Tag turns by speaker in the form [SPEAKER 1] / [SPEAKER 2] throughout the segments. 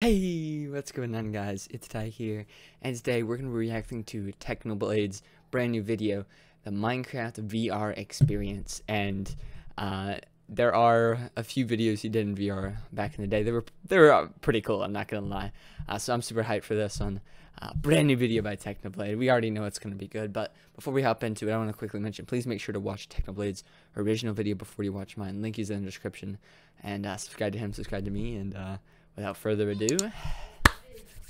[SPEAKER 1] Hey, what's going on guys? It's Ty here, and today we're going to be reacting to Technoblade's brand new video, the Minecraft VR experience, and uh, there are a few videos he did in VR back in the day. They were they were uh, pretty cool, I'm not going to lie. Uh, so I'm super hyped for this one. Uh, brand new video by Technoblade. We already know it's going to be good, but before we hop into it, I want to quickly mention, please make sure to watch Technoblade's original video before you watch mine. Link is in the description, and uh, subscribe to him, subscribe to me, and uh, without further ado,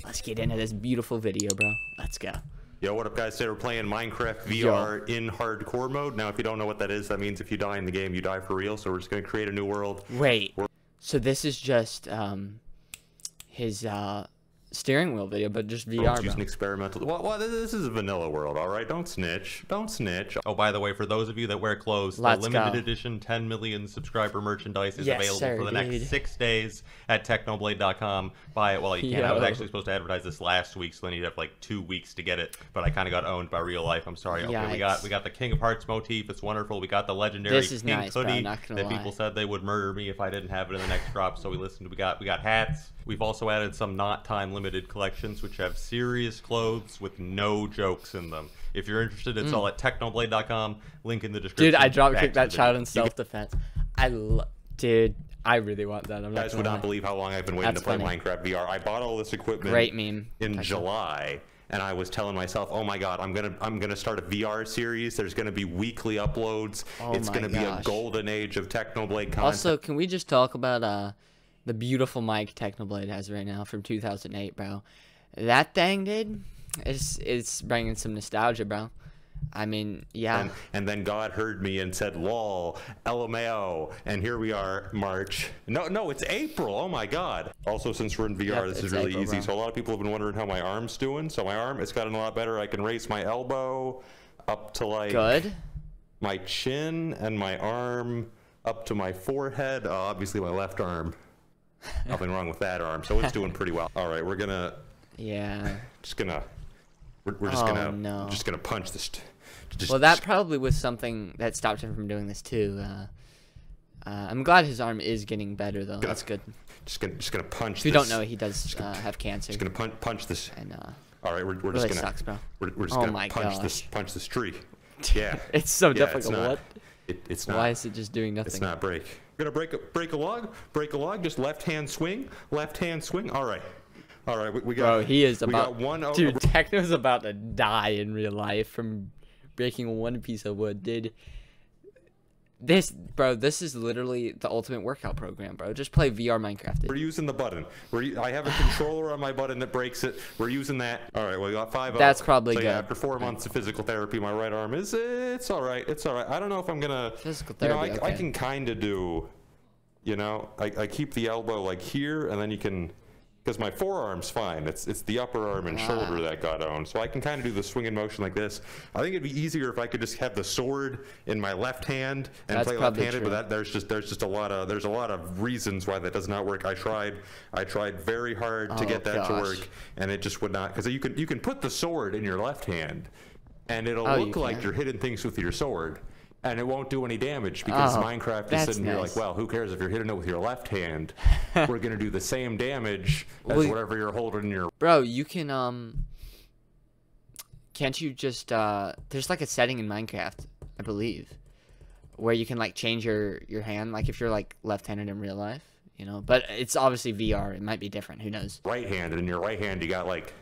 [SPEAKER 1] let's get into this beautiful video, bro. Let's go.
[SPEAKER 2] Yo, what up guys? Today we're playing Minecraft VR in hardcore mode. Now, if you don't know what that is, that means if you die in the game, you die for real. So we're just going to create a new world.
[SPEAKER 1] Wait. So this is just um his uh steering wheel video, but just VR.
[SPEAKER 2] Just using experimental. Well, well, this is a vanilla world, all right. Don't snitch. Don't snitch. Oh, by the way, for those of you that wear clothes,
[SPEAKER 1] Let's
[SPEAKER 2] the limited
[SPEAKER 1] go.
[SPEAKER 2] edition 10 million subscriber merchandise is
[SPEAKER 1] Yes,
[SPEAKER 2] available
[SPEAKER 1] sir,
[SPEAKER 2] for the
[SPEAKER 1] dude.
[SPEAKER 2] next six days at Technoblade.com. Buy it while you can. I was actually supposed to advertise this last week, so then you'd have like two weeks to get it. But I kind of got owned by real life. I'm sorry. Okay, we got we got the King of Hearts motif. It's wonderful. We got the legendary
[SPEAKER 1] This is
[SPEAKER 2] pink
[SPEAKER 1] nice,
[SPEAKER 2] hoodie that
[SPEAKER 1] lie.
[SPEAKER 2] people said they would murder me if I didn't have it in the next drop. So we listened. We got we got hats. We've also added some not time limited collections, which have serious clothes with no jokes in them. If you're interested, it's all at technoblade.com. Link in the description.
[SPEAKER 1] Mm. Dude, I drop kicked that child in self defense. I lo- dude, I really want that. I'm not
[SPEAKER 2] guys would not believe how long I've been waiting
[SPEAKER 1] That's
[SPEAKER 2] to play
[SPEAKER 1] funny.
[SPEAKER 2] Minecraft VR. I bought all this equipment
[SPEAKER 1] Great meme.
[SPEAKER 2] in. July. And I was telling myself, "Oh my God, I'm gonna I'm gonna start a VR series. There's gonna be weekly uploads.
[SPEAKER 1] Oh
[SPEAKER 2] it's gonna be a golden age of Technoblade content."
[SPEAKER 1] Also, can we just talk about uh the beautiful mic Technoblade has right now from 2008, bro? That thing, dude, it's it's bringing some nostalgia, bro. I mean, yeah.
[SPEAKER 2] And, and then God heard me and said, "Lol, LMAO," and here we are, March. No, no, it's April. Oh my God! Also, since we're in VR,
[SPEAKER 1] Yep,
[SPEAKER 2] this is really
[SPEAKER 1] April,
[SPEAKER 2] easy.
[SPEAKER 1] bro.
[SPEAKER 2] So a lot of people have been wondering how my arm's doing. So my arm, it's gotten a lot better. I can raise my elbow up to like
[SPEAKER 1] Good.
[SPEAKER 2] my chin and my arm up to my forehead. Uh, obviously, my left arm. Nothing wrong with that arm, so it's doing pretty well. All right, we're gonna
[SPEAKER 1] Yeah.
[SPEAKER 2] just gonna we're, we're just
[SPEAKER 1] Oh,
[SPEAKER 2] gonna
[SPEAKER 1] no.
[SPEAKER 2] just gonna punch this. Just,
[SPEAKER 1] Well, that probably was something that stopped him from doing this too. Uh, uh, I'm glad his arm is getting better though. That's good.
[SPEAKER 2] just gonna just gonna punch.
[SPEAKER 1] If you
[SPEAKER 2] this.
[SPEAKER 1] don't know, he does uh, have cancer,
[SPEAKER 2] Just gonna punch punch this.
[SPEAKER 1] and uh,
[SPEAKER 2] All right, we're, we're
[SPEAKER 1] really
[SPEAKER 2] just gonna
[SPEAKER 1] sucks, bro.
[SPEAKER 2] we're, we're just
[SPEAKER 1] Oh
[SPEAKER 2] gonna
[SPEAKER 1] my
[SPEAKER 2] punch this punch this tree. Yeah,
[SPEAKER 1] It's so
[SPEAKER 2] yeah, it's
[SPEAKER 1] difficult.
[SPEAKER 2] not-
[SPEAKER 1] What?
[SPEAKER 2] It, it's not.
[SPEAKER 1] Why is it just doing nothing?
[SPEAKER 2] It's not break. We're gonna break a break a log. Break a log. Just left hand swing. Left hand swing. All right. All right. We, we got.
[SPEAKER 1] Bro, he is
[SPEAKER 2] we
[SPEAKER 1] about.
[SPEAKER 2] got one.
[SPEAKER 1] Dude, Techno's about to die in real life from breaking one piece of wood, dude. This, bro, this is literally the ultimate workout program, bro. Just play VR Minecraft.
[SPEAKER 2] We're using the button. We're, I have a controller on my button that breaks it. We're using that. All right, well, we got five.
[SPEAKER 1] That's probably
[SPEAKER 2] so, Yeah,
[SPEAKER 1] good.
[SPEAKER 2] after four months of physical therapy, my right arm is it's all right. It's all right. I don't know if I'm gonna.
[SPEAKER 1] Physical
[SPEAKER 2] You know, I,
[SPEAKER 1] therapy,
[SPEAKER 2] I can kind of do. You know, I, I keep the elbow like here, and then you can. Because my forearm's fine. It's it's the upper arm and
[SPEAKER 1] Ah.
[SPEAKER 2] shoulder that got owned. So I can kind of do the swinging motion like this. I think it'd be easier if I could just have the sword in my left hand and
[SPEAKER 1] That's
[SPEAKER 2] play left-handed. But that there's just there's just a lot of there's a lot of reasons why that does not work. I tried I tried very hard to
[SPEAKER 1] Oh,
[SPEAKER 2] get that to work, and it just would not. Because you can you can put the sword in your left hand, and it'll
[SPEAKER 1] Oh,
[SPEAKER 2] look like you're hitting things with your sword. And it won't do any damage because
[SPEAKER 1] Oh,
[SPEAKER 2] Minecraft is sitting here like, well, who cares if you're hitting it with your left hand? We're gonna do the same damage as
[SPEAKER 1] Well,
[SPEAKER 2] whatever you're holding in your
[SPEAKER 1] Bro, you can um can't you just uh there's like a setting in Minecraft, I believe, where you can like change your your hand like if you're like left-handed in real life, you know. But it's obviously VR. It might be different. Who knows?
[SPEAKER 2] Right-handed, and in your right hand you got like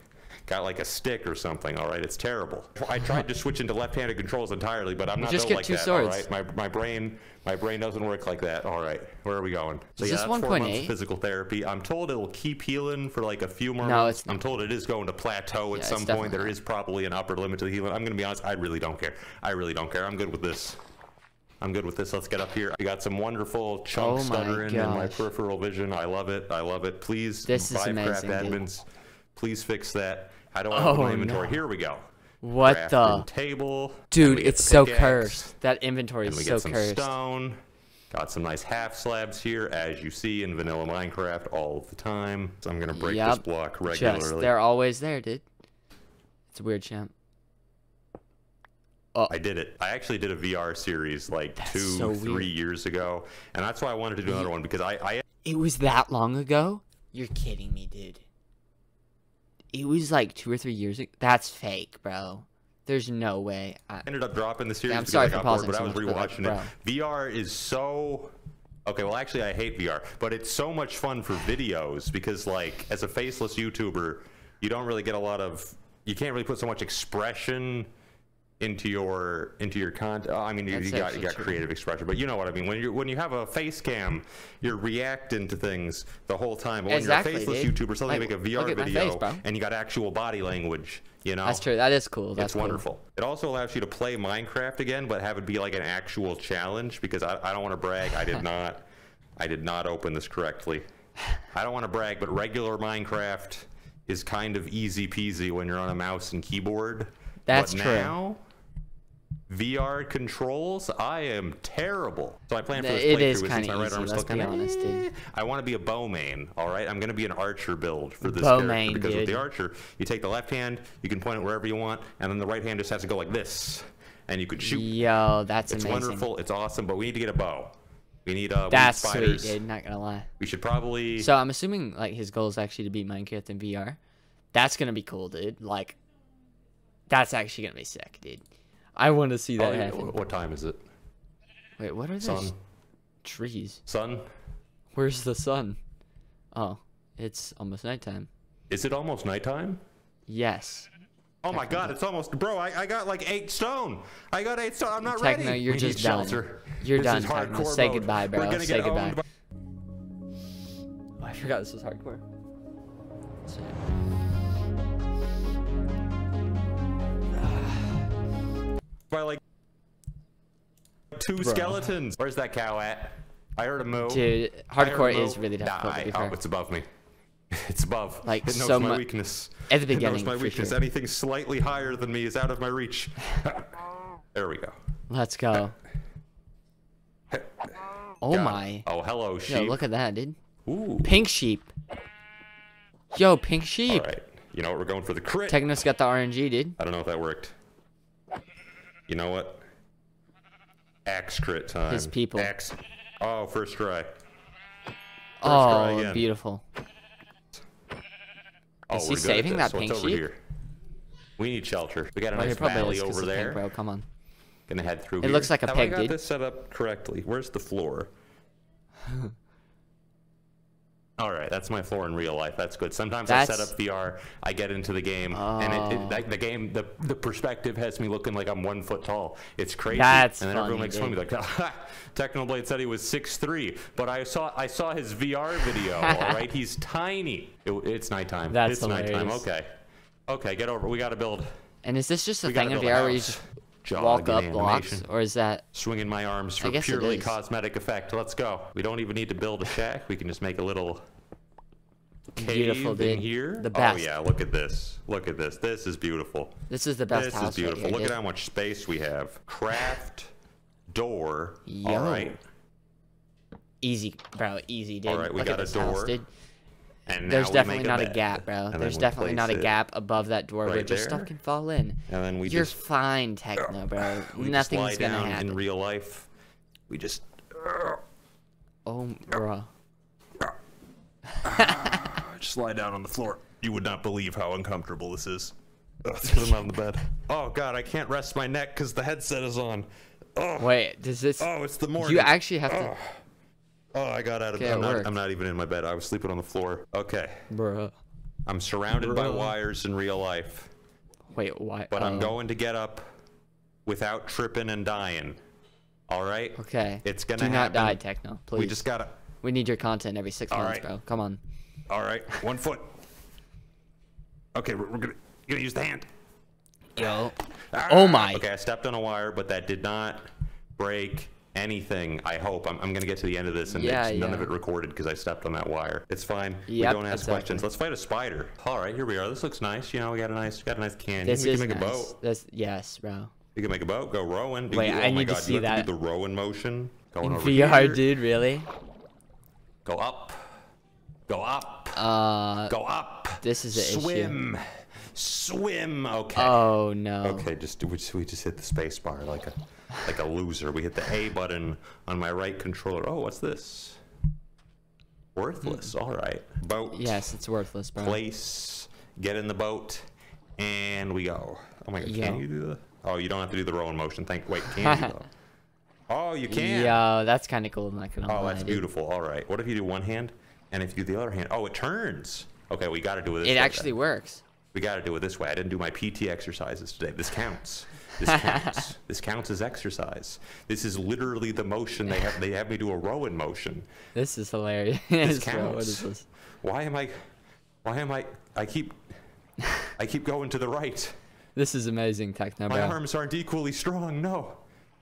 [SPEAKER 2] got like a stick or something. All right, it's terrible. I tried to switch into left-handed controls entirely, but I'm not
[SPEAKER 1] just
[SPEAKER 2] built like that.
[SPEAKER 1] swords.
[SPEAKER 2] All right, my my brain my brain doesn't work like that. All right, where are we going? So
[SPEAKER 1] Is
[SPEAKER 2] yeah,
[SPEAKER 1] this
[SPEAKER 2] that's four months of physical therapy. I'm told it'll keep healing for like a few more
[SPEAKER 1] No,
[SPEAKER 2] months.
[SPEAKER 1] it's
[SPEAKER 2] I'm told it is going to plateau at
[SPEAKER 1] Yeah,
[SPEAKER 2] some point. There is probably an upper limit to the healing. I'm gonna be honest. I really don't care. I really don't care. I'm good with this. I'm good with this. Let's get up here. I got some wonderful chunk
[SPEAKER 1] Oh
[SPEAKER 2] stuttering in my peripheral vision. I love it. I love it. Please,
[SPEAKER 1] This is amazing, dude.
[SPEAKER 2] admins, please fix that. I don't have
[SPEAKER 1] Oh,
[SPEAKER 2] my inventory.
[SPEAKER 1] no.
[SPEAKER 2] Here we go.
[SPEAKER 1] What the
[SPEAKER 2] table?
[SPEAKER 1] Dude, it's so cursed. That inventory
[SPEAKER 2] And
[SPEAKER 1] is
[SPEAKER 2] we
[SPEAKER 1] so
[SPEAKER 2] get some
[SPEAKER 1] cursed.
[SPEAKER 2] stone. Got some nice half slabs here, as you see in vanilla Minecraft all of the time. So I'm gonna break this
[SPEAKER 1] Yep.
[SPEAKER 2] block
[SPEAKER 1] Just
[SPEAKER 2] regularly.
[SPEAKER 1] they're always there, dude. It's a weird champ. Oh.
[SPEAKER 2] I did it. I actually did a VR series like
[SPEAKER 1] That's
[SPEAKER 2] two,
[SPEAKER 1] so
[SPEAKER 2] three
[SPEAKER 1] weird.
[SPEAKER 2] years ago, and that's why I wanted to do another one because I, I
[SPEAKER 1] It was that long ago? You're kidding me, dude. It was like two or three years ago. That's fake, bro. There's no way. I,
[SPEAKER 2] ended up dropping the series
[SPEAKER 1] I'm
[SPEAKER 2] because
[SPEAKER 1] sorry
[SPEAKER 2] I
[SPEAKER 1] for
[SPEAKER 2] got bored,
[SPEAKER 1] pausing
[SPEAKER 2] but
[SPEAKER 1] so
[SPEAKER 2] I was
[SPEAKER 1] much, but, like,
[SPEAKER 2] rewatching
[SPEAKER 1] bro.
[SPEAKER 2] it. VR is so okay. Well, actually, I hate VR, but it's so much fun for videos because, like, as a faceless YouTuber, you don't really get a lot of. You can't really put so much expression into your into your content. Uh, I mean, you, you got you got
[SPEAKER 1] true.
[SPEAKER 2] creative expression, but you know what I mean. When you when you have a face cam, you're reacting to things the whole time. But when
[SPEAKER 1] Exactly,
[SPEAKER 2] you're a faceless
[SPEAKER 1] dude.
[SPEAKER 2] YouTuber, suddenly
[SPEAKER 1] Like,
[SPEAKER 2] you make a VR video
[SPEAKER 1] face,
[SPEAKER 2] and you got actual body language. You know,
[SPEAKER 1] that's true. That is cool. That's
[SPEAKER 2] it's
[SPEAKER 1] cool.
[SPEAKER 2] wonderful. It also allows you to play Minecraft again, but have it be like an actual challenge. Because I, I don't want to brag, I did not, I did not open this correctly. I don't want to brag, but regular Minecraft is kind of easy peasy when you're on a mouse and keyboard.
[SPEAKER 1] That's
[SPEAKER 2] but
[SPEAKER 1] true.
[SPEAKER 2] Now, VR controls, I am terrible. So I plan for this
[SPEAKER 1] It
[SPEAKER 2] playthrough
[SPEAKER 1] is
[SPEAKER 2] since
[SPEAKER 1] kinda
[SPEAKER 2] my right
[SPEAKER 1] easy,
[SPEAKER 2] arm's
[SPEAKER 1] let's be
[SPEAKER 2] kinda,
[SPEAKER 1] honest, dude.
[SPEAKER 2] eh, I want to be a bowman, all right? I'm going to be an archer build for this
[SPEAKER 1] Bowman,
[SPEAKER 2] character because with the archer, you take the left hand, you can point it wherever you want, and then the right hand just has to go like this, and you could shoot.
[SPEAKER 1] Yo, that's amazing.
[SPEAKER 2] it's
[SPEAKER 1] amazing.
[SPEAKER 2] wonderful. It's awesome, but we need to get a bow. We need uh, we need
[SPEAKER 1] That's
[SPEAKER 2] spiders.
[SPEAKER 1] sweet, dude. Not gonna lie.
[SPEAKER 2] We should probably.
[SPEAKER 1] So I'm assuming like his goal is actually to beat Minecraft in VR. That's gonna be cool, dude. Like, that's actually gonna be sick, dude. I want to see
[SPEAKER 2] Oh,
[SPEAKER 1] that
[SPEAKER 2] yeah,
[SPEAKER 1] happen.
[SPEAKER 2] what time is it?
[SPEAKER 1] Wait, what are those
[SPEAKER 2] Sun.
[SPEAKER 1] trees?
[SPEAKER 2] Sun.
[SPEAKER 1] Where's the sun? Oh, it's almost nighttime.
[SPEAKER 2] Is it almost nighttime?
[SPEAKER 1] Yes.
[SPEAKER 2] Oh my god, it's almost bro. I, I got like eight stone. I got eight stone. I'm not
[SPEAKER 1] Techno,
[SPEAKER 2] ready.
[SPEAKER 1] you're
[SPEAKER 2] We
[SPEAKER 1] just done.
[SPEAKER 2] shelter.
[SPEAKER 1] You're
[SPEAKER 2] This
[SPEAKER 1] done, Techno. Say goodbye, bro.
[SPEAKER 2] We're gonna
[SPEAKER 1] Say goodbye.
[SPEAKER 2] by-
[SPEAKER 1] Oh, I forgot this was hardcore. So-
[SPEAKER 2] by like two
[SPEAKER 1] Bro.
[SPEAKER 2] skeletons. Where's that cow at? I heard a moo.
[SPEAKER 1] Dude,
[SPEAKER 2] I heard a
[SPEAKER 1] hardcore is really difficult. to
[SPEAKER 2] Die. Oh, it's above me. It's above.
[SPEAKER 1] Like,
[SPEAKER 2] it knows
[SPEAKER 1] so
[SPEAKER 2] my weakness.
[SPEAKER 1] At the beginning, It
[SPEAKER 2] knows my weakness.
[SPEAKER 1] sure.
[SPEAKER 2] Anything slightly higher than me is out of my reach. there we go.
[SPEAKER 1] Let's go. Oh
[SPEAKER 2] Got it.
[SPEAKER 1] my.
[SPEAKER 2] Oh, hello, sheep.
[SPEAKER 1] Yo, look at that, dude.
[SPEAKER 2] Ooh.
[SPEAKER 1] Pink sheep. Yo, pink sheep.
[SPEAKER 2] All right. You know what? We're going for the crit.
[SPEAKER 1] Techno's got the RNG, dude.
[SPEAKER 2] I don't know if that worked. You know what? Axe crit time.
[SPEAKER 1] His people.
[SPEAKER 2] Axe. Oh, first try. try
[SPEAKER 1] Oh,
[SPEAKER 2] again.
[SPEAKER 1] beautiful.
[SPEAKER 2] Oh,
[SPEAKER 1] Is he
[SPEAKER 2] we're good at
[SPEAKER 1] saving that
[SPEAKER 2] What's
[SPEAKER 1] pink
[SPEAKER 2] over
[SPEAKER 1] sheep?
[SPEAKER 2] here? We need shelter. We got a
[SPEAKER 1] Well,
[SPEAKER 2] nice valley
[SPEAKER 1] is
[SPEAKER 2] over
[SPEAKER 1] pink,
[SPEAKER 2] there.
[SPEAKER 1] bro. Come on.
[SPEAKER 2] Gonna head through.
[SPEAKER 1] It
[SPEAKER 2] here.
[SPEAKER 1] looks like a
[SPEAKER 2] Have
[SPEAKER 1] pig,
[SPEAKER 2] I got
[SPEAKER 1] dude.
[SPEAKER 2] this set up correctly? Where's the floor? All right, that's my floor in real life. That's good. Sometimes I set up VR, I get into the game, and it,
[SPEAKER 1] Oh.
[SPEAKER 2] it, like, the game, the the perspective has me looking like I'm one foot tall. It's crazy.
[SPEAKER 1] That's
[SPEAKER 2] and then everyone
[SPEAKER 1] funny,
[SPEAKER 2] makes fun of me like, Technoblade said he was 6'3", but I saw I saw his VR video. all right, he's tiny. It, it's nighttime.
[SPEAKER 1] That's
[SPEAKER 2] it's nighttime. Okay, okay, get over. We got to build.
[SPEAKER 1] And is this just a
[SPEAKER 2] We
[SPEAKER 1] thing in VR where you just
[SPEAKER 2] Jog
[SPEAKER 1] walk up blocks, or is that?
[SPEAKER 2] Swinging my arms for purely cosmetic effect. Let's go. We don't even need to build a shack. We can just make a little cave
[SPEAKER 1] Beautiful,
[SPEAKER 2] in
[SPEAKER 1] dude.
[SPEAKER 2] here.
[SPEAKER 1] The
[SPEAKER 2] oh,
[SPEAKER 1] best.
[SPEAKER 2] Oh yeah, look at this. Look at this. This is beautiful.
[SPEAKER 1] This is the best
[SPEAKER 2] this
[SPEAKER 1] house
[SPEAKER 2] is beautiful.
[SPEAKER 1] right here,
[SPEAKER 2] look
[SPEAKER 1] dude.
[SPEAKER 2] at how much space we have. Craft door.
[SPEAKER 1] Yo.
[SPEAKER 2] All right.
[SPEAKER 1] Easy, bro. Easy, dude.
[SPEAKER 2] Alright, we
[SPEAKER 1] Look
[SPEAKER 2] got a
[SPEAKER 1] house,
[SPEAKER 2] door.
[SPEAKER 1] dude.
[SPEAKER 2] And
[SPEAKER 1] There's definitely not a
[SPEAKER 2] bed.
[SPEAKER 1] gap, bro.
[SPEAKER 2] And
[SPEAKER 1] There's definitely not a gap above that door where
[SPEAKER 2] right
[SPEAKER 1] just stuff can fall in.
[SPEAKER 2] And then we
[SPEAKER 1] You're
[SPEAKER 2] just
[SPEAKER 1] fine, Techno, bro. Nothing's gonna happen.
[SPEAKER 2] in real life. We just
[SPEAKER 1] oh, bro.
[SPEAKER 2] Ah, just lie down on the floor. You would not believe how uncomfortable this is. Oh, it's 'cause I'm on the bed. Oh god, I can't rest my neck because the headset is on. Oh,
[SPEAKER 1] Wait, does this?
[SPEAKER 2] oh, it's the morning.
[SPEAKER 1] you actually have to,
[SPEAKER 2] Oh, oh I got out of bed. I'm not. I'm not even in my bed. I was sleeping on the floor. Okay,
[SPEAKER 1] bro.
[SPEAKER 2] I'm surrounded by wires in real life,
[SPEAKER 1] Wait, why?
[SPEAKER 2] but I'm
[SPEAKER 1] oh,
[SPEAKER 2] going to get up without tripping and dying. All right.
[SPEAKER 1] Okay.
[SPEAKER 2] It's gonna happen.
[SPEAKER 1] Do not die, Techno. Please.
[SPEAKER 2] We just gotta.
[SPEAKER 1] We need your content every six
[SPEAKER 2] All
[SPEAKER 1] months,
[SPEAKER 2] right.
[SPEAKER 1] bro. Come on.
[SPEAKER 2] All right, one foot. Okay, we're, we're gonna gonna use the hand.
[SPEAKER 1] Yo.
[SPEAKER 2] Ah,
[SPEAKER 1] Oh my.
[SPEAKER 2] Okay, I stepped on a wire, but that did not break anything. I hope. I'm, I'm gonna get to the end of this and
[SPEAKER 1] Yeah,
[SPEAKER 2] it's none of it recorded because I stepped on that wire. It's fine.
[SPEAKER 1] Yep,
[SPEAKER 2] we don't ask
[SPEAKER 1] exactly.
[SPEAKER 2] questions. Let's fight a spider. All right, here we are. This looks nice. You know, we got a nice, got a nice canyon.
[SPEAKER 1] This
[SPEAKER 2] we
[SPEAKER 1] is
[SPEAKER 2] can make
[SPEAKER 1] nice.
[SPEAKER 2] a boat.
[SPEAKER 1] This, yes, bro.
[SPEAKER 2] You can make a boat. Go rowing.
[SPEAKER 1] Wait,
[SPEAKER 2] you, oh
[SPEAKER 1] I
[SPEAKER 2] my
[SPEAKER 1] need to
[SPEAKER 2] God,
[SPEAKER 1] see that.
[SPEAKER 2] To do the rowing motion. Going
[SPEAKER 1] In
[SPEAKER 2] over
[SPEAKER 1] VR,
[SPEAKER 2] here.
[SPEAKER 1] dude, really?
[SPEAKER 2] Go up. Go up.
[SPEAKER 1] Uh,
[SPEAKER 2] Go up.
[SPEAKER 1] this is an issue.
[SPEAKER 2] Swim. Okay.
[SPEAKER 1] oh no.
[SPEAKER 2] Okay, just we just, we just hit the space bar like a like a loser. We hit the A button on my right controller. Oh, what's this? Worthless. Mm. All right. Boat.
[SPEAKER 1] Yes, it's worthless, bro.
[SPEAKER 2] Place. Get in the boat, and we go. Oh my god!
[SPEAKER 1] Yo.
[SPEAKER 2] Can you do the? Oh, you don't have to do the rowing motion. Thank. Wait, can you? though? oh, you can.
[SPEAKER 1] Yeah, that's kind of cool. I'm not gonna
[SPEAKER 2] Oh,
[SPEAKER 1] lie,
[SPEAKER 2] that's
[SPEAKER 1] dude.
[SPEAKER 2] beautiful. All right. What if you do one hand, and if you do the other hand? Oh, it turns. Okay, we got to do it. This
[SPEAKER 1] It actually
[SPEAKER 2] then.
[SPEAKER 1] works.
[SPEAKER 2] We got to do it this way. I didn't do my PT exercises today. This counts. This counts. this counts as exercise. This is literally the motion they have. They have me do a rowing motion.
[SPEAKER 1] This is hilarious.
[SPEAKER 2] This counts.
[SPEAKER 1] is this?
[SPEAKER 2] Why am I? Why am I? I keep. I keep going to the right.
[SPEAKER 1] This is amazing, Techno,
[SPEAKER 2] My arms aren't equally strong. No,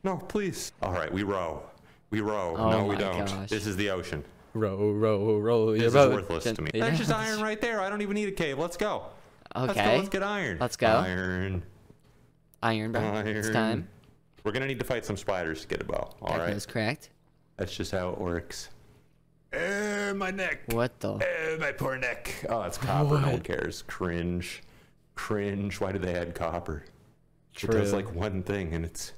[SPEAKER 2] no, please. All right, we row. We row.
[SPEAKER 1] Oh
[SPEAKER 2] no, we don't.
[SPEAKER 1] gosh.
[SPEAKER 2] This is the ocean.
[SPEAKER 1] Row, row, row.
[SPEAKER 2] This is
[SPEAKER 1] boat
[SPEAKER 2] worthless to me.
[SPEAKER 1] gently
[SPEAKER 2] That's just iron right there. I don't even need a cave. Let's go. Let's go.
[SPEAKER 1] Okay.
[SPEAKER 2] Let's get iron.
[SPEAKER 1] Let's go.
[SPEAKER 2] Iron.
[SPEAKER 1] Iron, bro. It's time.
[SPEAKER 2] We're gonna need to fight some spiders to get a bow. All right.
[SPEAKER 1] Techno's correct.
[SPEAKER 2] That's just how it works. Eh, my neck.
[SPEAKER 1] What the?
[SPEAKER 2] Eh, my poor neck. Oh, it's copper. No one cares. Cringe. Cringe. Why did they add copper? It does like one thing, and it's,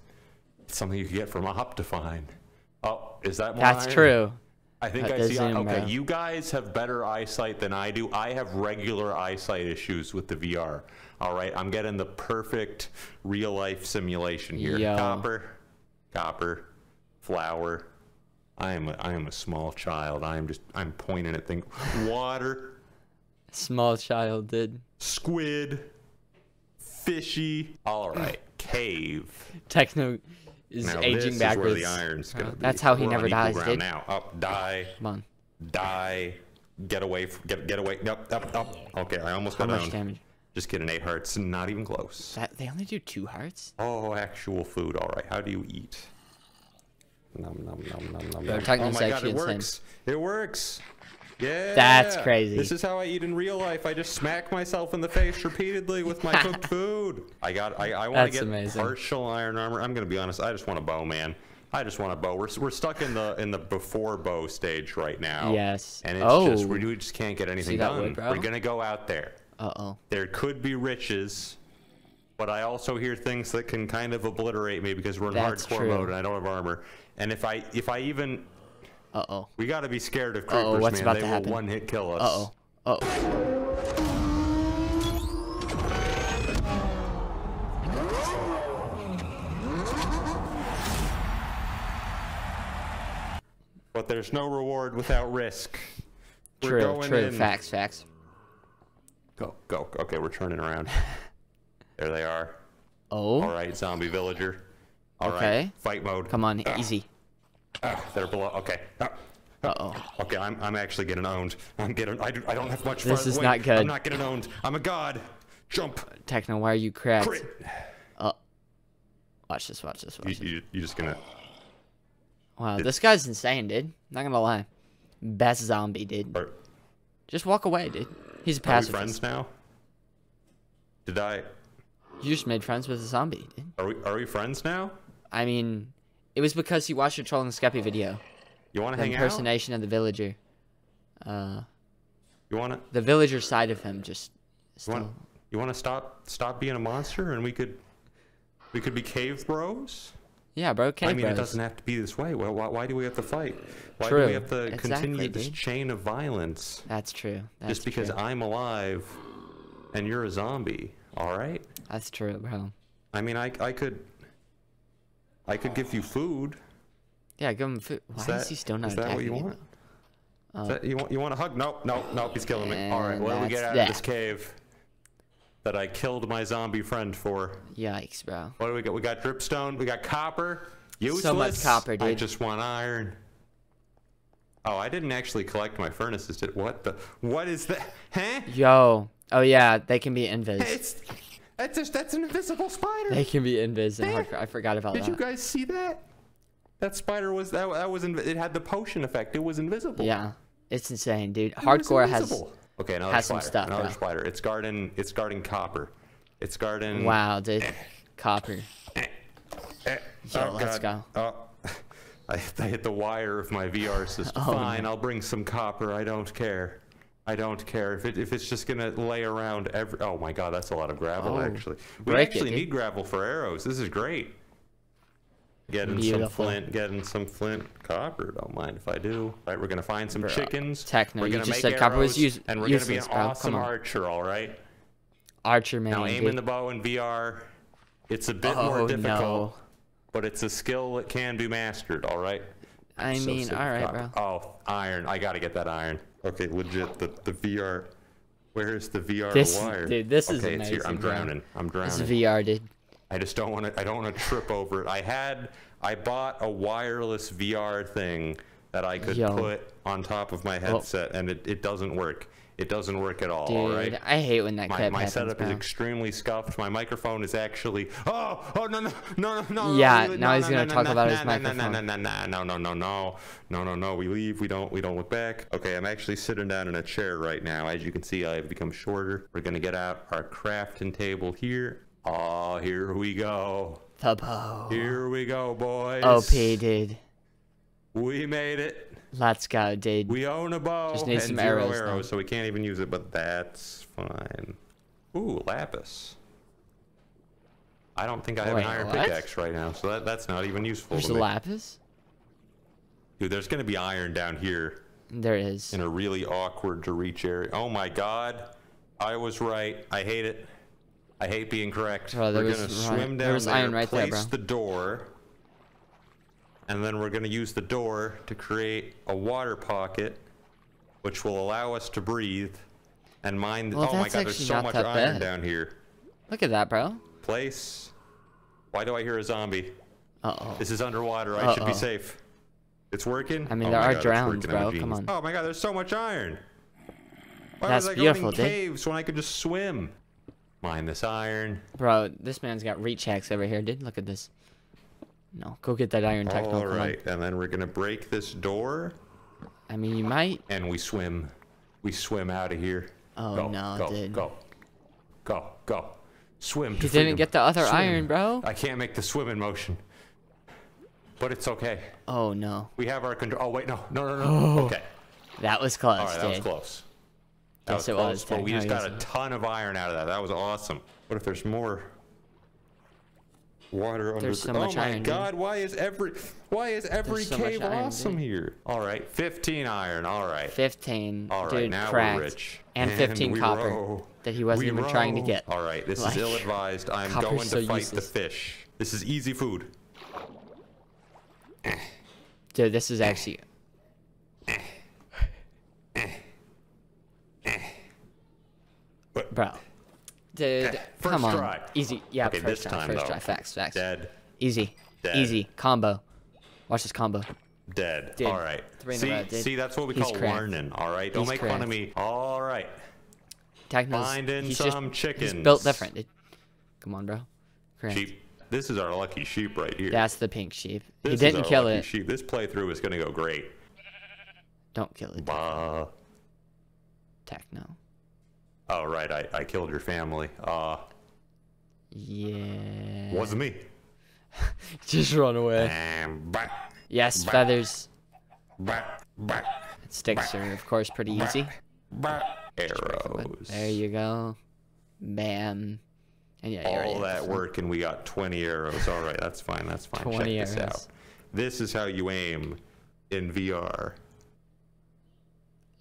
[SPEAKER 2] it's something you can get from Optifine. Oh, is that more
[SPEAKER 1] That's
[SPEAKER 2] iron?
[SPEAKER 1] true.
[SPEAKER 2] I think
[SPEAKER 1] That
[SPEAKER 2] I see. okay, you guys have better eyesight than I do. I have regular eyesight issues with the VR. All right, I'm getting the perfect real life simulation here.
[SPEAKER 1] Yo.
[SPEAKER 2] Copper, copper, flower. I am a, I am a small child. I am just I'm pointing at things. Water,
[SPEAKER 1] Small child did.
[SPEAKER 2] squid, fishy. All right, cave.
[SPEAKER 1] Techno is
[SPEAKER 2] Now
[SPEAKER 1] aging
[SPEAKER 2] this
[SPEAKER 1] backwards.
[SPEAKER 2] is where the iron's gonna
[SPEAKER 1] Uh,
[SPEAKER 2] be.
[SPEAKER 1] that's how he
[SPEAKER 2] We're
[SPEAKER 1] never dies, dude.
[SPEAKER 2] Now up, die.
[SPEAKER 1] Come on.
[SPEAKER 2] die, get away, get get away. Nope, nope, nope. Okay, I almost
[SPEAKER 1] How
[SPEAKER 2] got
[SPEAKER 1] much
[SPEAKER 2] owned.
[SPEAKER 1] damage?
[SPEAKER 2] Just kidding, eight hearts, not even close.
[SPEAKER 1] That they only do two hearts.
[SPEAKER 2] Oh, actual food. All right, how do you eat? Nom nom nom nom nom.
[SPEAKER 1] Titan's
[SPEAKER 2] oh my god, it works! It works. Yeah.
[SPEAKER 1] That's crazy.
[SPEAKER 2] This is how I eat in real life. I just smack myself in the face repeatedly with my cooked food. I got. I, I want to get
[SPEAKER 1] amazing.
[SPEAKER 2] partial iron armor. I'm gonna be honest. I just want a bow, man. I just want a bow. We're, we're stuck in the in the before bow stage right now.
[SPEAKER 1] Yes.
[SPEAKER 2] And it's
[SPEAKER 1] Oh.
[SPEAKER 2] just we, we just can't get anything
[SPEAKER 1] that
[SPEAKER 2] done.
[SPEAKER 1] wood.
[SPEAKER 2] We're gonna go out there.
[SPEAKER 1] Uh oh.
[SPEAKER 2] There could be riches, but I also hear things that can kind of obliterate me because we're in
[SPEAKER 1] That's
[SPEAKER 2] hardcore
[SPEAKER 1] true.
[SPEAKER 2] mode and I don't have armor. And if I if I even
[SPEAKER 1] Uh oh.
[SPEAKER 2] we got to be scared of creepers,
[SPEAKER 1] Uh-oh, what's
[SPEAKER 2] man.
[SPEAKER 1] about
[SPEAKER 2] they
[SPEAKER 1] to
[SPEAKER 2] will one hit kill us.
[SPEAKER 1] Uh oh. Uh oh.
[SPEAKER 2] But there's no reward without risk. We're
[SPEAKER 1] True. True.
[SPEAKER 2] in.
[SPEAKER 1] Facts. Facts.
[SPEAKER 2] Go go. Okay, we're turning around. there they are.
[SPEAKER 1] Oh.
[SPEAKER 2] All right, zombie villager. All right,
[SPEAKER 1] Okay.
[SPEAKER 2] fight mode.
[SPEAKER 1] Come on. Easy.
[SPEAKER 2] Ah, they're below. Okay.
[SPEAKER 1] Uh oh.
[SPEAKER 2] Okay, I'm, I'm actually getting owned. I'm getting. I, do, I don't have much.
[SPEAKER 1] This is
[SPEAKER 2] wait,
[SPEAKER 1] not good.
[SPEAKER 2] I'm not getting owned. I'm a god. Jump.
[SPEAKER 1] Techno, why are you cracked?
[SPEAKER 2] Crit.
[SPEAKER 1] Uh, Watch this. Watch this.
[SPEAKER 2] You,
[SPEAKER 1] Watch this.
[SPEAKER 2] you, you just gonna.
[SPEAKER 1] Wow. This guy's insane, dude. Not gonna lie. Best zombie, dude.
[SPEAKER 2] Are,
[SPEAKER 1] Just walk away, dude. He's a
[SPEAKER 2] are we friends now? Did I?
[SPEAKER 1] You just made friends with a zombie, dude.
[SPEAKER 2] Are we? Are we friends now?
[SPEAKER 1] I mean, it was because he watched your Trolling Skeppy video.
[SPEAKER 2] You want to
[SPEAKER 1] The
[SPEAKER 2] hang out?
[SPEAKER 1] impersonation of the villager. Uh,
[SPEAKER 2] You want to?
[SPEAKER 1] the villager side of him just
[SPEAKER 2] You
[SPEAKER 1] still.
[SPEAKER 2] want? You want to stop? Stop being a monster, and we could. We could be cave bros.
[SPEAKER 1] Yeah, bro. Cave
[SPEAKER 2] I mean,
[SPEAKER 1] bros.
[SPEAKER 2] it doesn't have to be this way. Why, why, why do we have to fight? Why do we have to continue
[SPEAKER 1] Exactly,
[SPEAKER 2] this
[SPEAKER 1] dude.
[SPEAKER 2] chain of violence?
[SPEAKER 1] That's true. That's
[SPEAKER 2] just because
[SPEAKER 1] true.
[SPEAKER 2] I'm alive, and you're a zombie. All right.
[SPEAKER 1] That's true, bro.
[SPEAKER 2] I mean, I, I could. I could give you food.
[SPEAKER 1] Yeah, give him food. Why is,
[SPEAKER 2] that-
[SPEAKER 1] he still not
[SPEAKER 2] is that what
[SPEAKER 1] attacking
[SPEAKER 2] you want?
[SPEAKER 1] though?
[SPEAKER 2] Is that, you want you want a hug? Nope, nope, nope. He's killing me. All right, do we get out of this cave that I killed my zombie friend for?
[SPEAKER 1] Yikes, bro.
[SPEAKER 2] What do we got? We got dripstone. We got copper. Useless.
[SPEAKER 1] So much copper, dude.
[SPEAKER 2] I just want iron. Oh, I didn't actually collect my furnaces. Did what the? What is that? Huh?
[SPEAKER 1] Yo. Oh yeah, they can be invis.
[SPEAKER 2] It's that's just that's an invisible spider.
[SPEAKER 1] They can be invis in hardcore. I forgot about
[SPEAKER 2] Did
[SPEAKER 1] that.
[SPEAKER 2] Did you guys see that? That spider was that that was inv- it had the potion effect. It was invisible.
[SPEAKER 1] Yeah, it's insane, dude.
[SPEAKER 2] It
[SPEAKER 1] Hardcore has.
[SPEAKER 2] invisible. okay another
[SPEAKER 1] has some stuff,
[SPEAKER 2] Another
[SPEAKER 1] bro.
[SPEAKER 2] spider. It's guarding. It's guarding copper. It's guarding.
[SPEAKER 1] Wow, dude. Copper.
[SPEAKER 2] Eh,
[SPEAKER 1] Yo, let's
[SPEAKER 2] God. Oh, I, I hit the wire of my VR system.
[SPEAKER 1] Oh,
[SPEAKER 2] Fine, I'll bring some copper. I don't care. I don't care if it if it's just gonna lay around every. Oh my God, that's a lot of gravel
[SPEAKER 1] Oh,
[SPEAKER 2] actually. We
[SPEAKER 1] break it,
[SPEAKER 2] actually need gravel for arrows. This is great. Getting
[SPEAKER 1] Beautiful.
[SPEAKER 2] some flint, getting some flint copper. Don't mind if I do. Right, we're gonna find some
[SPEAKER 1] Bro,
[SPEAKER 2] chickens.
[SPEAKER 1] Techno,
[SPEAKER 2] we're gonna
[SPEAKER 1] just
[SPEAKER 2] make
[SPEAKER 1] said copper was use-
[SPEAKER 2] and we're gonna be an
[SPEAKER 1] useless, bro.
[SPEAKER 2] Awesome archer. All right.
[SPEAKER 1] Archer man.
[SPEAKER 2] Now aiming
[SPEAKER 1] dude.
[SPEAKER 2] the bow in VR, it's a bit
[SPEAKER 1] oh
[SPEAKER 2] more
[SPEAKER 1] no.
[SPEAKER 2] difficult, but it's a skill that can be mastered. All right.
[SPEAKER 1] I
[SPEAKER 2] So
[SPEAKER 1] mean, all right, bro.
[SPEAKER 2] Oh, iron. I gotta get that iron. Okay, legit. The the VR. Where is the VR
[SPEAKER 1] This-
[SPEAKER 2] wire?
[SPEAKER 1] dude, this is
[SPEAKER 2] okay, it's here. I'm
[SPEAKER 1] amazing,
[SPEAKER 2] drowning. I'm drowning.
[SPEAKER 1] This is VR, dude.
[SPEAKER 2] I just don't want to. I don't want to trip over it. I had. I bought a wireless VR thing that I could
[SPEAKER 1] Yo.
[SPEAKER 2] put on top of my headset, and it, it doesn't work. It doesn't work at all. all
[SPEAKER 1] Dude,
[SPEAKER 2] right.
[SPEAKER 1] I hate when that
[SPEAKER 2] My,
[SPEAKER 1] crap
[SPEAKER 2] my
[SPEAKER 1] happens,
[SPEAKER 2] setup
[SPEAKER 1] bro.
[SPEAKER 2] is extremely scuffed. My microphone is actually. Oh, oh no no no no no.
[SPEAKER 1] Yeah,
[SPEAKER 2] no,
[SPEAKER 1] now
[SPEAKER 2] no,
[SPEAKER 1] he's
[SPEAKER 2] no,
[SPEAKER 1] gonna
[SPEAKER 2] no,
[SPEAKER 1] talk about
[SPEAKER 2] no,
[SPEAKER 1] his
[SPEAKER 2] no, no,
[SPEAKER 1] microphone.
[SPEAKER 2] No no no no no no no no no no. We leave. We don't. We don't look back. Okay, I'm actually sitting down in a chair right now. As you can see, I have become shorter. We're gonna get out our crafting table here. Oh, here we go.
[SPEAKER 1] The bow.
[SPEAKER 2] Here we go, boys.
[SPEAKER 1] OP, dude.
[SPEAKER 2] We made it.
[SPEAKER 1] Let's go, dude.
[SPEAKER 2] We own a bow
[SPEAKER 1] Just need
[SPEAKER 2] and
[SPEAKER 1] some arrows,
[SPEAKER 2] arrows, so we can't even use it. But that's fine. Ooh, lapis. I don't think I have
[SPEAKER 1] Wait,
[SPEAKER 2] an iron
[SPEAKER 1] what?
[SPEAKER 2] pickaxe right now, so that, that's not even useful
[SPEAKER 1] There's
[SPEAKER 2] to
[SPEAKER 1] a
[SPEAKER 2] me.
[SPEAKER 1] lapis?
[SPEAKER 2] Dude, there's gonna be iron down here
[SPEAKER 1] There is.
[SPEAKER 2] in a really awkward to reach area. Oh my god, I was right. I hate it. I hate being correct.
[SPEAKER 1] Bro,
[SPEAKER 2] We're gonna
[SPEAKER 1] ri-
[SPEAKER 2] swim
[SPEAKER 1] there
[SPEAKER 2] down there,
[SPEAKER 1] iron right there,
[SPEAKER 2] place
[SPEAKER 1] bro.
[SPEAKER 2] the door, and then we're gonna use the door to create a water pocket, which will allow us to breathe and mine.
[SPEAKER 1] Well,
[SPEAKER 2] oh my god, there's so much iron
[SPEAKER 1] bad.
[SPEAKER 2] down here.
[SPEAKER 1] Look at that, bro.
[SPEAKER 2] Place. Why do I hear a zombie?
[SPEAKER 1] Uh-oh.
[SPEAKER 2] This is underwater. I should be safe. It's working.
[SPEAKER 1] I mean,
[SPEAKER 2] Oh
[SPEAKER 1] there are
[SPEAKER 2] God,
[SPEAKER 1] drowns,
[SPEAKER 2] working. I'm a
[SPEAKER 1] bro. Come on.
[SPEAKER 2] Oh my god, there's so much iron. Why
[SPEAKER 1] That's
[SPEAKER 2] was I
[SPEAKER 1] beautiful,
[SPEAKER 2] going in
[SPEAKER 1] dude.
[SPEAKER 2] caves when I could just swim? Mine this iron.
[SPEAKER 1] Bro, this man's got reach hacks over here, dude. Look at this. No, go get that iron techno.
[SPEAKER 2] All right, and then we're gonna break this door,
[SPEAKER 1] I mean, you might.
[SPEAKER 2] and we swim. We swim out of here.
[SPEAKER 1] Oh,
[SPEAKER 2] go,
[SPEAKER 1] no,
[SPEAKER 2] go,
[SPEAKER 1] dude.
[SPEAKER 2] Go, go, go. Swim. To
[SPEAKER 1] He didn't get the other
[SPEAKER 2] Swim.
[SPEAKER 1] iron, bro.
[SPEAKER 2] I can't make the swim in motion, but it's okay.
[SPEAKER 1] Oh, no.
[SPEAKER 2] We have our control. Oh wait, no, no, no, no.
[SPEAKER 1] Oh.
[SPEAKER 2] Okay.
[SPEAKER 1] That was close,
[SPEAKER 2] All right, that was close. That
[SPEAKER 1] Yes,
[SPEAKER 2] was
[SPEAKER 1] it
[SPEAKER 2] close,
[SPEAKER 1] was,
[SPEAKER 2] but we just got a ton of iron out of that. That was awesome. What if there's more water under?
[SPEAKER 1] There's so
[SPEAKER 2] oh
[SPEAKER 1] much
[SPEAKER 2] my
[SPEAKER 1] iron, dude.
[SPEAKER 2] God! Why is every why is every
[SPEAKER 1] so
[SPEAKER 2] cave
[SPEAKER 1] iron,
[SPEAKER 2] awesome
[SPEAKER 1] dude.
[SPEAKER 2] here? All right, 15 iron. All right.
[SPEAKER 1] 15.
[SPEAKER 2] All right,
[SPEAKER 1] dude,
[SPEAKER 2] now
[SPEAKER 1] cracked.
[SPEAKER 2] we're rich.
[SPEAKER 1] And 15
[SPEAKER 2] we
[SPEAKER 1] copper
[SPEAKER 2] row.
[SPEAKER 1] that he wasn't
[SPEAKER 2] We
[SPEAKER 1] even trying to get.
[SPEAKER 2] All right, this
[SPEAKER 1] Like,
[SPEAKER 2] is ill-advised. I'm going to
[SPEAKER 1] so
[SPEAKER 2] fight
[SPEAKER 1] useless.
[SPEAKER 2] the fish. This is easy food.
[SPEAKER 1] Dude, this is actually.
[SPEAKER 2] But
[SPEAKER 1] Bro. Dude,
[SPEAKER 2] First
[SPEAKER 1] come on.
[SPEAKER 2] try.
[SPEAKER 1] Easy. Yeah,
[SPEAKER 2] Okay,
[SPEAKER 1] first
[SPEAKER 2] this
[SPEAKER 1] try.
[SPEAKER 2] time,
[SPEAKER 1] First
[SPEAKER 2] though.
[SPEAKER 1] try. Facts, facts.
[SPEAKER 2] dead,
[SPEAKER 1] Easy.
[SPEAKER 2] Dead.
[SPEAKER 1] Easy. Combo. Watch this combo.
[SPEAKER 2] dead.
[SPEAKER 1] Dude,
[SPEAKER 2] all right. See,
[SPEAKER 1] row,
[SPEAKER 2] see, that's what we
[SPEAKER 1] He's
[SPEAKER 2] call
[SPEAKER 1] cracked.
[SPEAKER 2] learning. All right, don't
[SPEAKER 1] He's
[SPEAKER 2] make fun of me. All right.
[SPEAKER 1] Techno's,
[SPEAKER 2] Finding
[SPEAKER 1] he's
[SPEAKER 2] some
[SPEAKER 1] just, He's built different, dude. Come on, bro. Correct.
[SPEAKER 2] Sheep. This is our lucky sheep right here.
[SPEAKER 1] That's the pink sheep.
[SPEAKER 2] this
[SPEAKER 1] he
[SPEAKER 2] is
[SPEAKER 1] didn't
[SPEAKER 2] our
[SPEAKER 1] kill
[SPEAKER 2] lucky
[SPEAKER 1] it.
[SPEAKER 2] Sheep. This playthrough is gonna go great.
[SPEAKER 1] Don't kill it.
[SPEAKER 2] Bah.
[SPEAKER 1] Techno.
[SPEAKER 2] Oh right, I, I killed your family. Uh,
[SPEAKER 1] Yeah.
[SPEAKER 2] wasn't me.
[SPEAKER 1] Just run away.
[SPEAKER 2] And bah,
[SPEAKER 1] Yes,
[SPEAKER 2] Bah.
[SPEAKER 1] feathers.
[SPEAKER 2] bah,
[SPEAKER 1] Sticks are, of course, pretty easy.
[SPEAKER 2] Arrows.
[SPEAKER 1] There you go. Bam. And yeah,
[SPEAKER 2] All that work and we got 20 arrows. All right, that's fine. That's fine.
[SPEAKER 1] 20
[SPEAKER 2] Check this
[SPEAKER 1] arrows.
[SPEAKER 2] out. This is how you aim in VR.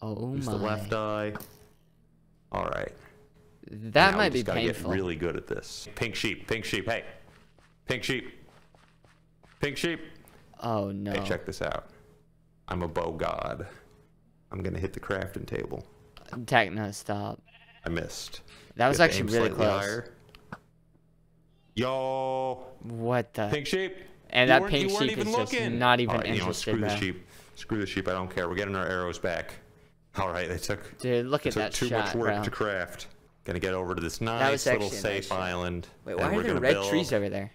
[SPEAKER 1] Oh
[SPEAKER 2] Use
[SPEAKER 1] my.
[SPEAKER 2] the left eye. All right.
[SPEAKER 1] that
[SPEAKER 2] Now
[SPEAKER 1] might be painful.
[SPEAKER 2] Get really good at this. Pink sheep. Pink sheep. Hey. Pink sheep. Pink sheep.
[SPEAKER 1] Oh no.
[SPEAKER 2] Hey, check this out. I'm a bow god. I'm gonna hit the crafting table.
[SPEAKER 1] Techno, stop.
[SPEAKER 2] I missed.
[SPEAKER 1] That was
[SPEAKER 2] You have to
[SPEAKER 1] actually really close.
[SPEAKER 2] higher. Yo,
[SPEAKER 1] What the?
[SPEAKER 2] pink sheep.
[SPEAKER 1] And
[SPEAKER 2] You
[SPEAKER 1] that pink sheep is just not even
[SPEAKER 2] right, you know, screw
[SPEAKER 1] bro.
[SPEAKER 2] the sheep. Screw the sheep. I don't care. We're getting our arrows back. All right, they took.
[SPEAKER 1] Dude, look at that
[SPEAKER 2] too
[SPEAKER 1] shot,
[SPEAKER 2] much work
[SPEAKER 1] bro.
[SPEAKER 2] to craft. Gonna get over to this nice little
[SPEAKER 1] nice
[SPEAKER 2] safe
[SPEAKER 1] shot.
[SPEAKER 2] island.
[SPEAKER 1] Wait, why
[SPEAKER 2] we're
[SPEAKER 1] there red trees over there?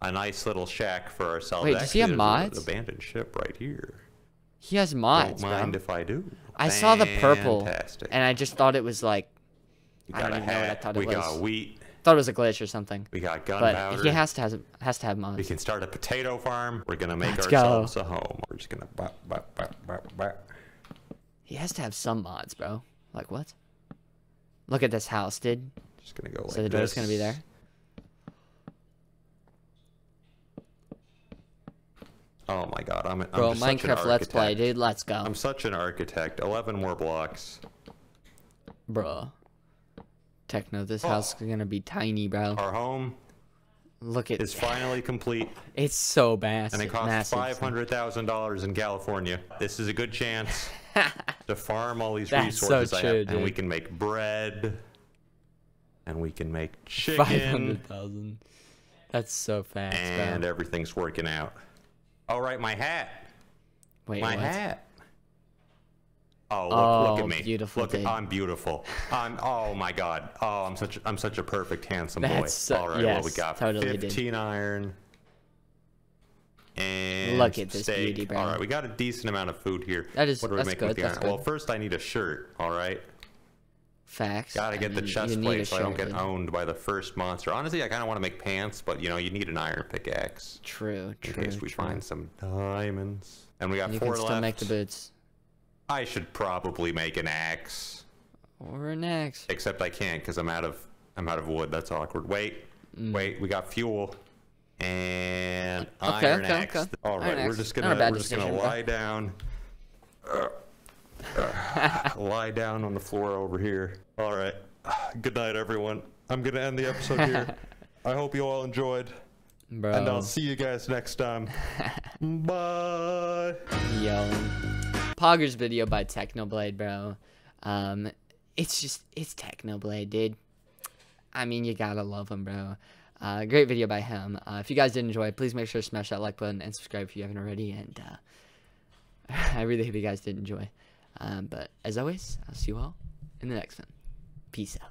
[SPEAKER 2] A nice little shack for ourselves.
[SPEAKER 1] Wait, does he have mods?
[SPEAKER 2] An abandoned ship right here.
[SPEAKER 1] He has mods,
[SPEAKER 2] don't mind
[SPEAKER 1] bro.
[SPEAKER 2] if I do.
[SPEAKER 1] I saw the purple, and I just thought it was like,
[SPEAKER 2] we
[SPEAKER 1] I don't even know what I
[SPEAKER 2] hat.
[SPEAKER 1] thought it was.
[SPEAKER 2] we got wheat.
[SPEAKER 1] thought it was a glitch or something.
[SPEAKER 2] We got gunpowder.
[SPEAKER 1] But he has to has has to have mods.
[SPEAKER 2] We can start a potato farm. We're gonna make
[SPEAKER 1] Let's go.
[SPEAKER 2] ourselves a home. We're just gonna bop, bop, bop, bop, bop.
[SPEAKER 1] He has to have some mods, bro. Like what? Look at this house, dude.
[SPEAKER 2] Just gonna go like
[SPEAKER 1] So the door's
[SPEAKER 2] this.
[SPEAKER 1] gonna be there.
[SPEAKER 2] Oh my god, I'm, I'm
[SPEAKER 1] Bro,
[SPEAKER 2] just such an
[SPEAKER 1] Minecraft Let's Play, dude. Let's go.
[SPEAKER 2] I'm such an architect. 11 more blocks.
[SPEAKER 1] Bro. Techno, this
[SPEAKER 2] Oh.
[SPEAKER 1] house is gonna be tiny, bro.
[SPEAKER 2] Our home
[SPEAKER 1] Look at
[SPEAKER 2] is finally complete,
[SPEAKER 1] It's so massive.
[SPEAKER 2] and it costs $500,000 in California. This is a good chance to farm all these
[SPEAKER 1] That's so
[SPEAKER 2] resources I
[SPEAKER 1] true,
[SPEAKER 2] have, and we can make bread, and we can make
[SPEAKER 1] Five
[SPEAKER 2] chicken,
[SPEAKER 1] hundred thousand. That's so fast,
[SPEAKER 2] and
[SPEAKER 1] bro.
[SPEAKER 2] everything's working out. All right, my hat.
[SPEAKER 1] Wait,
[SPEAKER 2] my
[SPEAKER 1] what?
[SPEAKER 2] hat. Oh, look,
[SPEAKER 1] Oh,
[SPEAKER 2] look at me.
[SPEAKER 1] beautiful,
[SPEAKER 2] Look, at. I'm beautiful. I'm. Oh my God. Oh, I'm such. I'm such a perfect handsome
[SPEAKER 1] That's
[SPEAKER 2] boy.
[SPEAKER 1] so-
[SPEAKER 2] All right, what we got?
[SPEAKER 1] totally, dude.
[SPEAKER 2] 15 iron. And
[SPEAKER 1] Look at this
[SPEAKER 2] steak.
[SPEAKER 1] beauty, bro.
[SPEAKER 2] All right, we got a decent amount of food here.
[SPEAKER 1] That is-
[SPEAKER 2] What do we
[SPEAKER 1] that's
[SPEAKER 2] make
[SPEAKER 1] good,
[SPEAKER 2] with the iron? Well, first I need a shirt. All right.
[SPEAKER 1] Facts.
[SPEAKER 2] Gotta
[SPEAKER 1] I
[SPEAKER 2] get the
[SPEAKER 1] mean, you
[SPEAKER 2] chest plate so I don't get
[SPEAKER 1] dude.
[SPEAKER 2] owned by the first monster. Honestly, I kind of want to make pants, but you know, you need an iron pickaxe
[SPEAKER 1] True,
[SPEAKER 2] in
[SPEAKER 1] true,
[SPEAKER 2] case we
[SPEAKER 1] true.
[SPEAKER 2] find some diamonds. And we got
[SPEAKER 1] you
[SPEAKER 2] four
[SPEAKER 1] can still
[SPEAKER 2] left.
[SPEAKER 1] make the boots.
[SPEAKER 2] I should probably make an axe.
[SPEAKER 1] Or an axe.
[SPEAKER 2] Except I can't because I'm out of I'm out of wood. That's awkward. Wait,
[SPEAKER 1] Mm.
[SPEAKER 2] wait, we got fuel and
[SPEAKER 1] Okay,
[SPEAKER 2] iron
[SPEAKER 1] okay,
[SPEAKER 2] axe.
[SPEAKER 1] okay.
[SPEAKER 2] All right,
[SPEAKER 1] Iron
[SPEAKER 2] we're just gonna we're just gonna lie down. Uh, uh, lie down on the floor over here. All right. Good night, everyone. I'm gonna end the episode here. I hope you all enjoyed,
[SPEAKER 1] Bro.
[SPEAKER 2] and I'll see you guys next time. Bye.
[SPEAKER 1] Yo. Pogger's video by Technoblade, bro. Um, it's just, it's Technoblade, dude. I mean, you gotta love him, bro. Uh, great video by him. Uh, if you guys did enjoy, please make sure to smash that like button and subscribe if you haven't already. And uh, I really hope you guys did enjoy. Um, but as always, I'll see you all in the next one. Peace out.